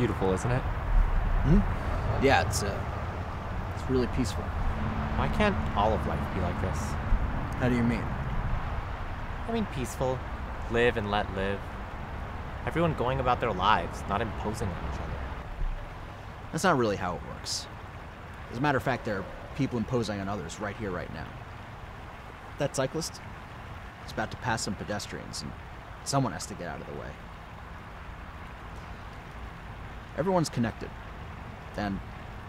beautiful, isn't it? Hmm? Yeah, it's uh, it's really peaceful. Why can't all of life be like this? How do you mean? I mean, peaceful. Live and let live. Everyone going about their lives, not imposing on each other. That's not really how it works. As a matter of fact, there are people imposing on others right here, right now. That cyclist is about to pass some pedestrians, and someone has to get out of the way. Everyone's connected, and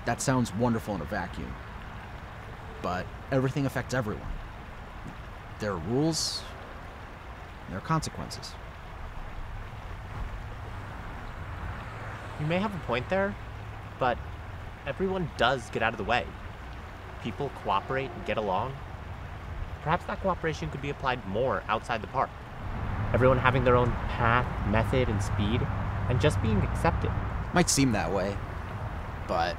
that sounds wonderful in a vacuum. But everything affects everyone. There are rules, there are consequences. You may have a point there, but everyone does get out of the way. People cooperate and get along. Perhaps that cooperation could be applied more outside the park. Everyone having their own path, method, and speed, and just being accepted. Might seem that way, but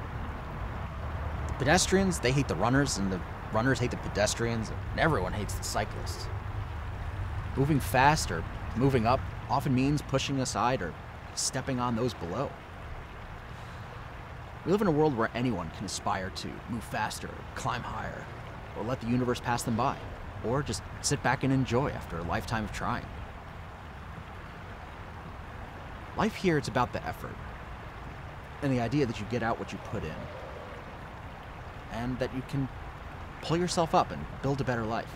the pedestrians, they hate the runners, and the runners hate the pedestrians, and everyone hates the cyclists. Moving fast or moving up often means pushing aside or stepping on those below. We live in a world where anyone can aspire to move faster, climb higher, or let the universe pass them by, or just sit back and enjoy after a lifetime of trying. Life here, it's about the effort, and the idea that you get out what you put in, and that you can pull yourself up and build a better life.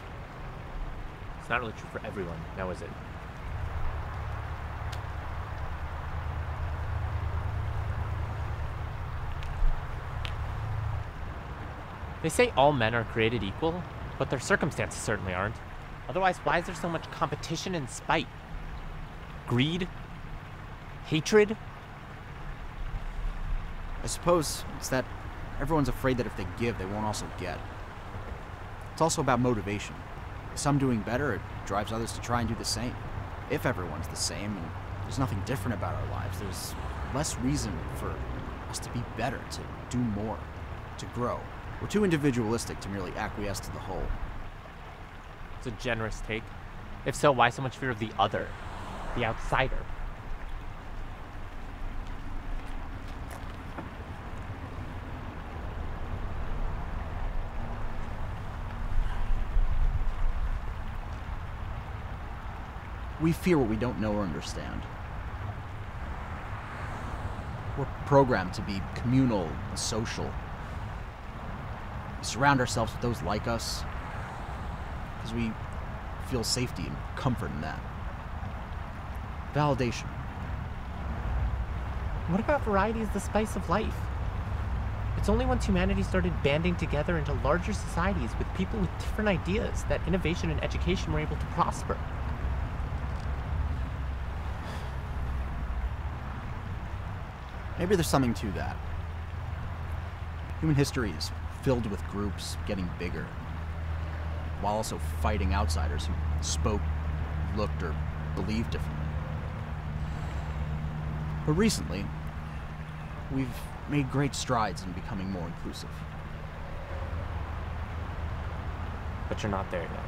It's not really true for everyone, now is it? They say all men are created equal, but their circumstances certainly aren't. Otherwise, why is there so much competition and spite? Greed? Hatred? I suppose it's that everyone's afraid that if they give, they won't also get. It's also about motivation. Some doing better, it drives others to try and do the same. If everyone's the same and there's nothing different about our lives, there's less reason for us to be better, to do more, to grow. We're too individualistic to merely acquiesce to the whole. It's a generous take. If so, why so much fear of the other, the outsider? We fear what we don't know or understand. We're programmed to be communal and social. We surround ourselves with those like us because we feel safety and comfort in that. Validation. What about variety is the spice of life? It's only once humanity started banding together into larger societies with people with different ideas that innovation and education were able to prosper. Maybe there's something to that. Human history is filled with groups getting bigger, while also fighting outsiders who spoke, looked, or believed differently. But recently, we've made great strides in becoming more inclusive. But you're not there yet.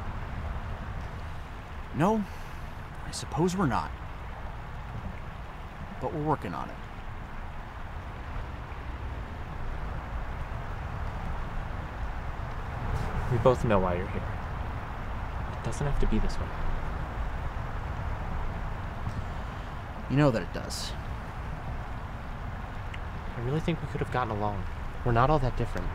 No, I suppose we're not. But we're working on it. We both know why you're here. It doesn't have to be this way. You know that it does. I really think we could have gotten along. We're not all that different.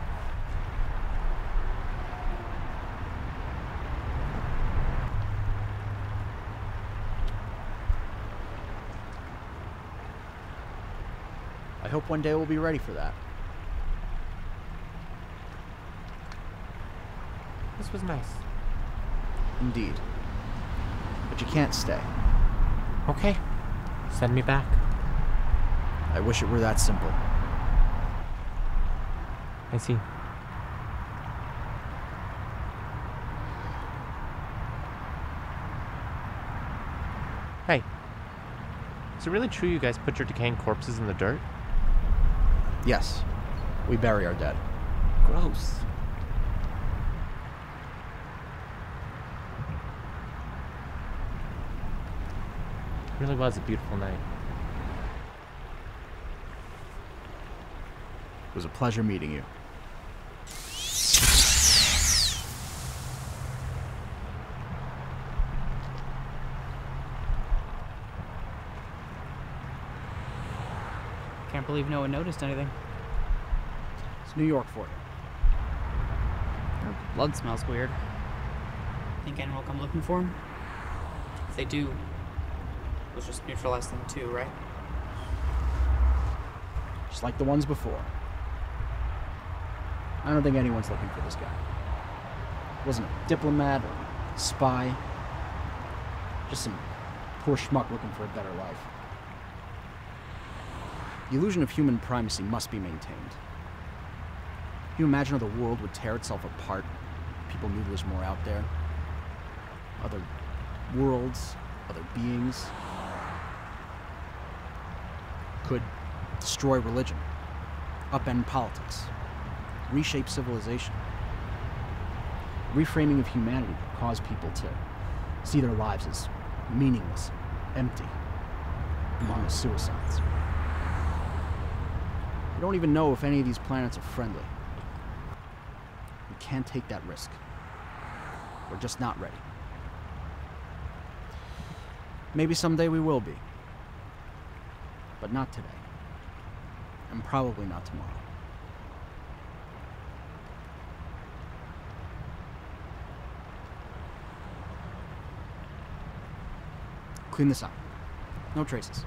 I hope one day we'll be ready for that. This was nice. Indeed. But you can't stay. Okay. Send me back. I wish it were that simple. I see. Hey. Is it really true you guys put your decaying corpses in the dirt? Yes, we bury our dead. Gross. Really was a beautiful night. It was a pleasure meeting you. Can't believe no one noticed anything. It's New York for you. Their blood smells weird. Think anyone will come looking for him? If they do, we'll just neutralize them too, right? Just like the ones before. I don't think anyone's looking for this guy. Wasn't a diplomat or a spy. Just some poor schmuck looking for a better life. The illusion of human primacy must be maintained. Can you imagine how the world would tear itself apart if people knew there was more out there? Other worlds, other beings. Could destroy religion, upend politics, reshape civilization. Reframing of humanity could cause people to see their lives as meaningless, empty, among the suicides. We don't even know if any of these planets are friendly. We can't take that risk. We're just not ready. Maybe someday we will be. But not today. And probably not tomorrow. Clean this up. No traces.